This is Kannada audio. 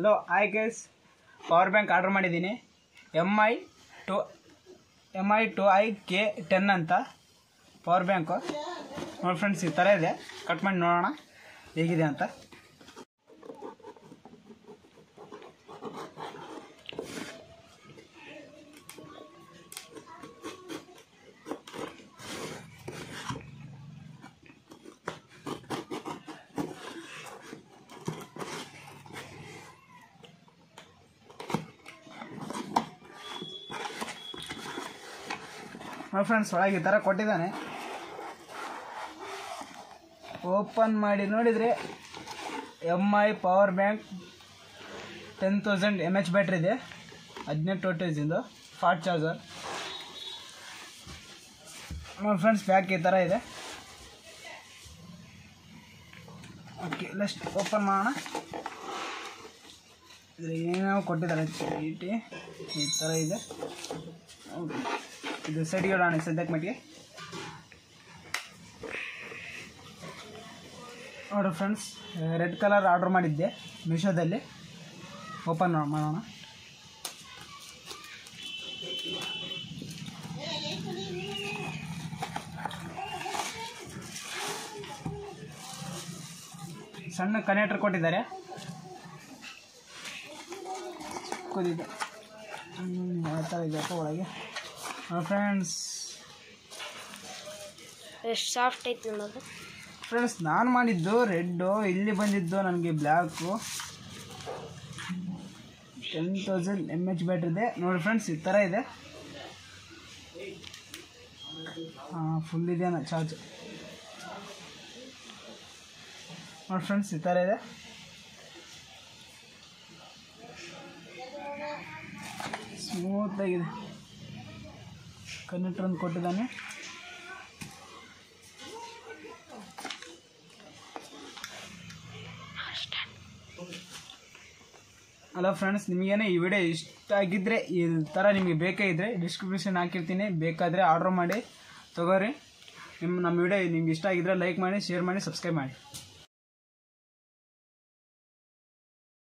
Hello hi guys power bank order ಮಾಡಿದ್ದೀನಿ. M I two M I two I K ten ಅಂತ ಪವರ್ ಬ್ಯಾಂಕು ನೋಡಿ ಫ್ರೆಂಡ್ಸ್ ಈ ಥರ ಇದೆ. ಕಟ್ ಮಾಡಿ ನೋಡೋಣ. ಹೇಗಿದೆ ಅಂತ. ನೋಡಿ ಫ್ರೆಂಡ್ಸ್ ಒಳಗೆ ಈ ಥರ ಕೊಟ್ಟಿದ್ದಾನೆ. ಓಪನ್ ಮಾಡಿ ನೋಡಿದರೆ M I power bank ten thousand M H battery ಇದೆ. ಹದಿನೆಂಟು ವೋಲ್ಟೇಜಿಂದು ಫಾಸ್ಟ್ ಚಾರ್ಜರ್ ನಮ್ಮ ಫ್ರೆಂಡ್ಸ್ ಪ್ಯಾಕ್ ಈ ಥರ ಇದೆ. ಓಕೆ ಲಸ್ಟ್ ಓಪನ್ ಮಾಡೋಣ. ಇದ್ರ ಏನೇನೋ ಕೊಟ್ಟಿದ್ದಾರೆ. ಈ ಥರ ಇದೆ. ಹೌದು. ಇದು ಸೈಡ್ಗೆ ಇಡೋಣ ಸದ್ಯಕ್ಕೆ ಮಟ್ಟಿಗೆ. ನೋಡಿ ಫ್ರೆಂಡ್ಸ್ ರೆಡ್ ಕಲರ್ ಆರ್ಡ್ರ್ ಮಾಡಿದ್ದೆ ಮೀಶೋದಲ್ಲಿ ಓಪನ್ ಮಾಡೋಣ. ಸಣ್ಣ ಕನೆಕ್ಟರ್ ಕೊಟ್ಟಿದ್ದಾರೆ. ಕುದಿದೆ ಇದೆಯಪ್ಪ ಒಳಗೆ. ಫ್ರೆಂಡ್ಸ್ ಎಷ್ಟು ಸಾಫ್ಟ್ ಐತಿ ಫ್ರೆಂಡ್ಸ್ ನಾನು ಮಾಡಿದ್ದು ರೆಡ್ಡು ಇಲ್ಲಿ ಬಂದಿದ್ದು ನನಗೆ black. Ten thousand M H battery ಇದೆ. ನೋಡಿ ಫ್ರೆಂಡ್ಸ್ ಈ ಥರ ಇದೆ. ಹಾಂ ಫುಲ್ ಇದೆಯಾ ಚಾರ್ಜ್ ನೋಡಿ ಫ್ರೆಂಡ್ಸ್ ಈ ಥರ ಇದೆ. ಸ್ಮೂತಾಗಿದೆ ಕನೆಕ್ಟರ್ ಒಂದು ಕೊಟ್ಟಿದ್ದಾನೆ. ಹಲೋ ಫ್ರೆಂಡ್ಸ್ ನಿಮಗೇನೆ ಈ ವಿಡಿಯೋ ಇಷ್ಟ ಆಗಿದ್ದರೆ ಈ ಥರ ನಿಮಗೆ ಬೇಕೇ ಇದ್ದರೆ ಡಿಸ್ಕ್ರಿಪ್ಷನ್ ಹಾಕಿರ್ತೀನಿ. ಬೇಕಾದರೆ ಆರ್ಡ್ರ್ ಮಾಡಿ, ತೊಗೋರಿ. ನಿಮ್ಮ ನಮ್ಮ ವಿಡಿಯೋ ನಿಮ್ಗೆ ಇಷ್ಟ ಆಗಿದ್ದರೆ ಲೈಕ್ ಮಾಡಿ ಶೇರ್ ಮಾಡಿ ಸಬ್ಸ್ಕ್ರೈಬ್ ಮಾಡಿ.